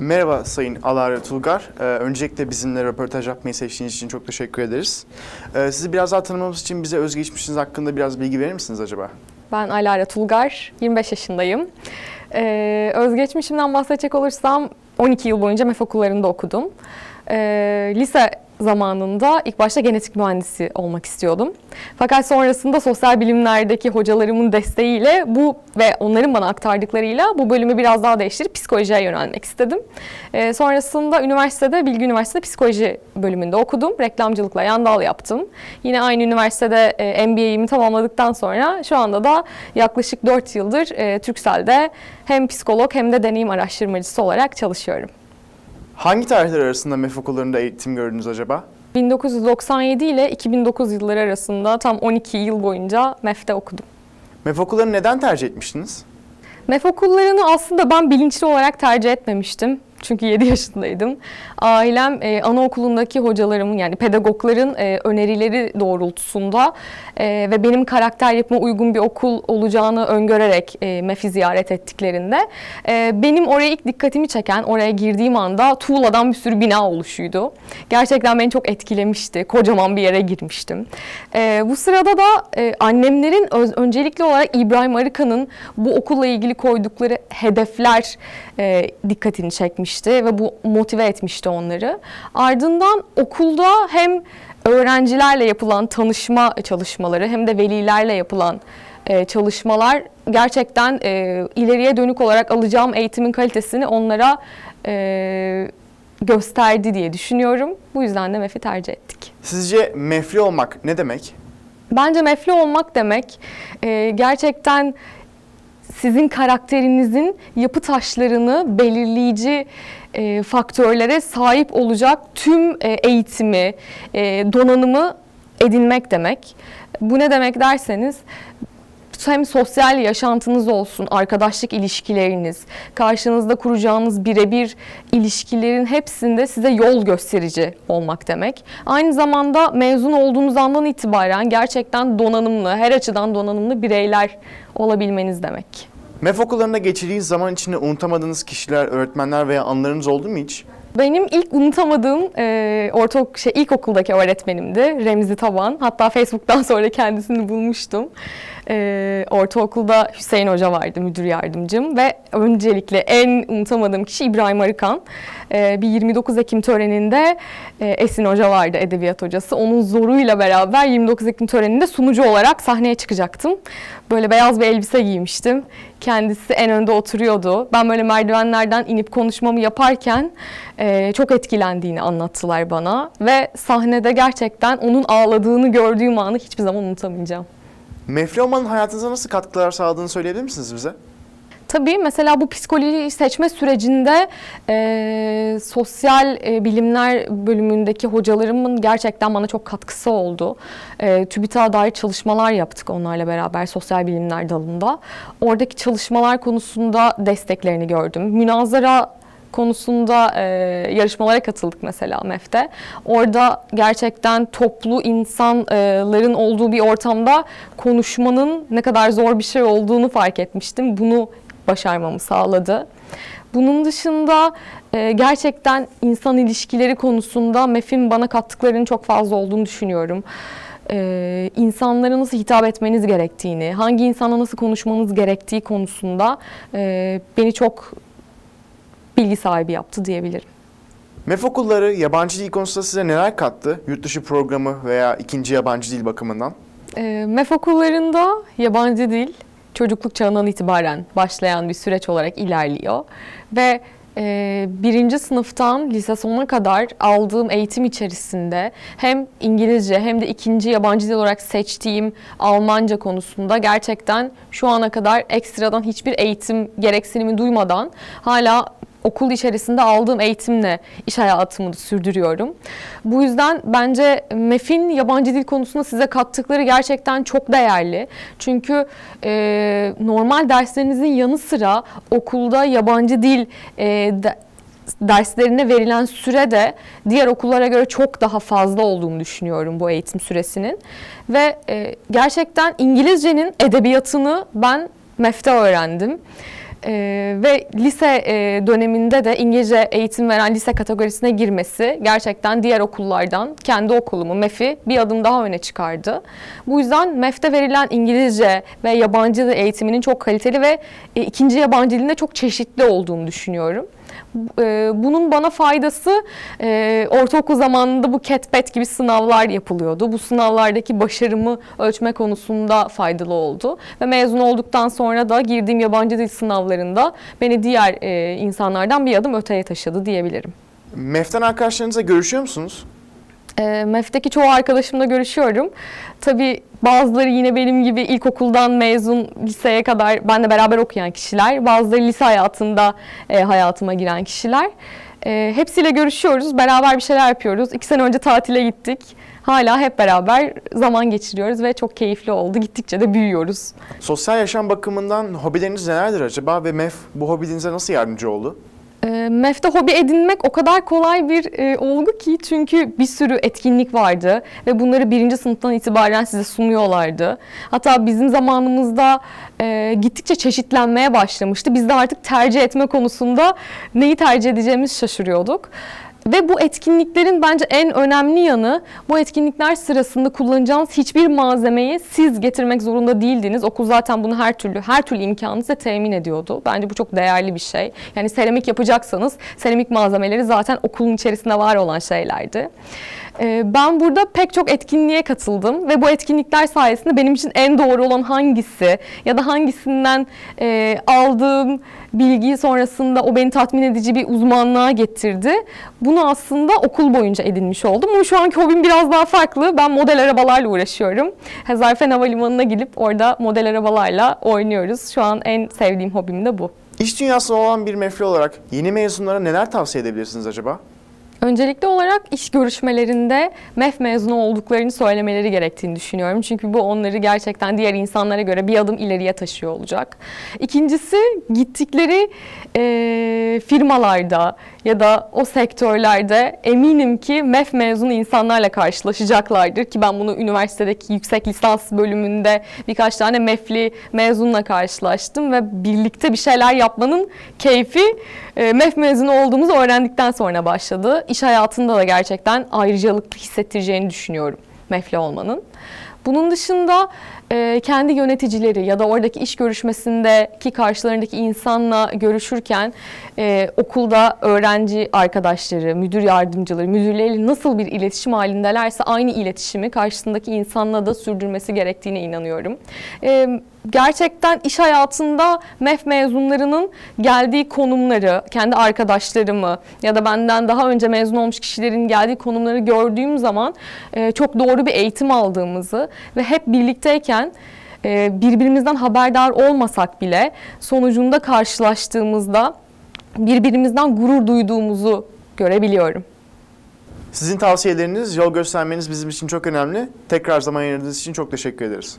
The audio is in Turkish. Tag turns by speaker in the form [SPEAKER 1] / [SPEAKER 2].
[SPEAKER 1] Merhaba Sayın Alara Tulgar. Ee, öncelikle bizimle röportaj yapmayı seçtiğiniz için çok teşekkür ederiz. Ee, sizi biraz daha tanımamız için bize özgeçmişiniz hakkında biraz bilgi verir misiniz acaba?
[SPEAKER 2] Ben Alara Tulgar, 25 yaşındayım. Ee, özgeçmişimden bahsedecek olursam 12 yıl boyunca MEF okullarında okudum. Ee, lise zamanında ilk başta genetik mühendisi olmak istiyordum. Fakat sonrasında sosyal bilimlerdeki hocalarımın desteğiyle bu ve onların bana aktardıklarıyla bu bölümü biraz daha değiştirip psikolojiye yönelmek istedim. Ee, sonrasında üniversitede Bilgi Üniversitesi Psikoloji bölümünde okudum. Reklamcılıkla yan dal yaptım. Yine aynı üniversitede e, MBA'imi tamamladıktan sonra şu anda da yaklaşık 4 yıldır e, Türksel'de hem psikolog hem de deneyim araştırmacısı olarak çalışıyorum.
[SPEAKER 1] Hangi tarihler arasında MEF okullarında eğitim gördünüz acaba?
[SPEAKER 2] 1997 ile 2009 yılları arasında tam 12 yıl boyunca MEF'te okudum.
[SPEAKER 1] MEF okullarını neden tercih etmiştiniz?
[SPEAKER 2] MEF okullarını aslında ben bilinçli olarak tercih etmemiştim. Çünkü 7 yaşındaydım. Ailem e, anaokulundaki hocalarımın yani pedagogların e, önerileri doğrultusunda e, ve benim karakter yapıma uygun bir okul olacağını öngörerek e, MEF'i ziyaret ettiklerinde e, benim oraya ilk dikkatimi çeken oraya girdiğim anda tuğladan bir sürü bina oluşuydu. Gerçekten beni çok etkilemişti. Kocaman bir yere girmiştim. E, bu sırada da e, annemlerin öz, öncelikli olarak İbrahim Arıkan'ın bu okulla ilgili koydukları hedefler e, dikkatini çekmişti ve bu motive etmişti onları. Ardından okulda hem öğrencilerle yapılan tanışma çalışmaları hem de velilerle yapılan e, çalışmalar gerçekten e, ileriye dönük olarak alacağım eğitimin kalitesini onlara e, gösterdi diye düşünüyorum. Bu yüzden de MEF'i tercih ettik.
[SPEAKER 1] Sizce MEF'li olmak ne demek?
[SPEAKER 2] Bence MEF'li olmak demek e, gerçekten sizin karakterinizin yapı taşlarını belirleyici e, faktörlere sahip olacak tüm e, eğitimi, e, donanımı edinmek demek. Bu ne demek derseniz hem sosyal yaşantınız olsun, arkadaşlık ilişkileriniz, karşınızda kuracağınız birebir ilişkilerin hepsinde size yol gösterici olmak demek. Aynı zamanda mezun olduğunuz andan itibaren gerçekten donanımlı, her açıdan donanımlı bireyler olabilmeniz demek.
[SPEAKER 1] MEF okullarında geçirdiğiniz zaman içinde unutamadığınız kişiler, öğretmenler veya anılarınız oldu mu hiç?
[SPEAKER 2] Benim ilk unutamadığım e, ortaok şey ilkokuldaki öğretmenimdi Remzi Taban. Hatta Facebook'tan sonra kendisini bulmuştum. E, ortaokulda Hüseyin Hoca vardı müdür yardımcım ve öncelikle en unutamadığım kişi İbrahim Arıkan. E, bir 29 Ekim töreninde e, Esin Hoca vardı edebiyat hocası. Onun zoruyla beraber 29 Ekim töreninde sunucu olarak sahneye çıkacaktım. Böyle beyaz bir elbise giymiştim. Kendisi en önde oturuyordu. Ben böyle merdivenlerden inip konuşmamı yaparken e, çok etkilendiğini anlattılar bana. Ve sahnede gerçekten onun ağladığını gördüğüm anı hiçbir zaman unutamayacağım.
[SPEAKER 1] MEF'li olmanın hayatınıza nasıl katkılar sağladığını söyleyebilir misiniz bize?
[SPEAKER 2] Tabii mesela bu psikoloji seçme sürecinde e, sosyal e, bilimler bölümündeki hocalarımın gerçekten bana çok katkısı oldu. E, TÜBİTAK'a dair çalışmalar yaptık onlarla beraber sosyal bilimler dalında. Oradaki çalışmalar konusunda desteklerini gördüm. Münazara konusunda e, yarışmalara katıldık mesela MEF'te. Orada gerçekten toplu insanların olduğu bir ortamda konuşmanın ne kadar zor bir şey olduğunu fark etmiştim. Bunu başarmamı sağladı. Bunun dışında e, gerçekten insan ilişkileri konusunda MEF'in bana kattıklarının çok fazla olduğunu düşünüyorum. E, insanlara nasıl hitap etmeniz gerektiğini, hangi insanla nasıl konuşmanız gerektiği konusunda e, beni çok bilgi sahibi yaptı diyebilirim.
[SPEAKER 1] MEF okulları yabancı dil konusunda size neler kattı? Yurt dışı programı veya ikinci yabancı dil bakımından?
[SPEAKER 2] E, MEF okullarında yabancı dil çocukluk çağından itibaren başlayan bir süreç olarak ilerliyor. Ve e, birinci sınıftan lise sonuna kadar aldığım eğitim içerisinde hem İngilizce hem de ikinci yabancı dil olarak seçtiğim Almanca konusunda gerçekten şu ana kadar ekstradan hiçbir eğitim gereksinimi duymadan hala okul içerisinde aldığım eğitimle iş hayatımı sürdürüyorum. Bu yüzden bence MEF'in yabancı dil konusunda size kattıkları gerçekten çok değerli. Çünkü e, normal derslerinizin yanı sıra okulda yabancı dil e, de, derslerine verilen süre de diğer okullara göre çok daha fazla olduğunu düşünüyorum bu eğitim süresinin. Ve e, gerçekten İngilizcenin edebiyatını ben MEF'te öğrendim. E, ve lise e, döneminde de İngilizce eğitim veren lise kategorisine girmesi gerçekten diğer okullardan kendi okulumu MEF'i bir adım daha öne çıkardı. Bu yüzden MEF'te verilen İngilizce ve yabancı dil eğitiminin çok kaliteli ve e, ikinci yabancı dilinde çok çeşitli olduğunu düşünüyorum. E, Bunun bana faydası e, ortaokul zamanında bu CAT-PAT gibi sınavlar yapılıyordu. Bu sınavlardaki başarımı ölçme konusunda faydalı oldu. Ve mezun olduktan sonra da girdiğim yabancı dil sınavlarında beni diğer e, insanlardan bir adım öteye taşıdı diyebilirim.
[SPEAKER 1] MEF'ten arkadaşlarınızla görüşüyor musunuz?
[SPEAKER 2] E, MEF'teki çoğu arkadaşımla görüşüyorum. Tabii bazıları yine benim gibi ilkokuldan mezun liseye kadar benle beraber okuyan kişiler. Bazıları lise hayatında e, hayatıma giren kişiler. E, hepsiyle görüşüyoruz, beraber bir şeyler yapıyoruz. İki sene önce tatile gittik. Hala hep beraber zaman geçiriyoruz ve çok keyifli oldu. Gittikçe de büyüyoruz.
[SPEAKER 1] Sosyal yaşam bakımından hobileriniz nelerdir acaba ve MEF bu hobilerinize nasıl yardımcı oldu?
[SPEAKER 2] E, MEF'te hobi edinmek o kadar kolay bir e, olgu ki çünkü bir sürü etkinlik vardı ve bunları birinci sınıftan itibaren size sunuyorlardı. Hatta bizim zamanımızda e, gittikçe çeşitlenmeye başlamıştı. Biz de artık tercih etme konusunda neyi tercih edeceğimiz şaşırıyorduk. Ve bu etkinliklerin bence en önemli yanı bu etkinlikler sırasında kullanacağınız hiçbir malzemeyi siz getirmek zorunda değildiniz. Okul zaten bunu her türlü her türlü imkanı size temin ediyordu. Bence bu çok değerli bir şey. Yani seramik yapacaksanız seramik malzemeleri zaten okulun içerisinde var olan şeylerdi. Ee, Ben burada pek çok etkinliğe katıldım ve bu etkinlikler sayesinde benim için en doğru olan hangisi ya da hangisinden e, aldığım bilgiyi sonrasında o beni tatmin edici bir uzmanlığa getirdi. Bunu aslında okul boyunca edinmiş oldum. Ama şu anki hobim biraz daha farklı. Ben model arabalarla uğraşıyorum. Hezarfen Havalimanı'na gidip orada model arabalarla oynuyoruz. Şu an en sevdiğim hobim de bu.
[SPEAKER 1] İş dünyasında olan bir MEF'li olarak yeni mezunlara neler tavsiye edebilirsiniz acaba?
[SPEAKER 2] Öncelikli olarak iş görüşmelerinde MEF mezunu olduklarını söylemeleri gerektiğini düşünüyorum. Çünkü bu onları gerçekten diğer insanlara göre bir adım ileriye taşıyor olacak. İkincisi gittikleri e, firmalarda ya da o sektörlerde eminim ki MEF mezunu insanlarla karşılaşacaklardır. Ki ben bunu üniversitedeki yüksek lisans bölümünde birkaç tane MEF'li mezunla karşılaştım ve birlikte bir şeyler yapmanın keyfi e, MEF mezunu olduğumuzu öğrendikten sonra başladı. İş hayatında da gerçekten ayrıcalıklı hissettireceğini düşünüyorum MEF'li olmanın. Bunun dışında e, kendi yöneticileri ya da oradaki iş görüşmesindeki karşılarındaki insanla görüşürken e, okulda öğrenci arkadaşları, müdür yardımcıları, müdürleriyle nasıl bir iletişim halindelerse aynı iletişimi karşısındaki insanla da sürdürmesi gerektiğine inanıyorum. E, gerçekten iş hayatında MEF mezunlarının geldiği konumları, kendi arkadaşlarımı ya da benden daha önce mezun olmuş kişilerin geldiği konumları gördüğüm zaman e, çok doğru bir eğitim aldığımızı ve hep birlikteyken e, birbirimizden haberdar olmasak bile sonucunda karşılaştığımızda birbirimizden gurur duyduğumuzu görebiliyorum.
[SPEAKER 1] Sizin tavsiyeleriniz, yol göstermeniz bizim için çok önemli. Tekrar zaman ayırdığınız için çok teşekkür ederiz.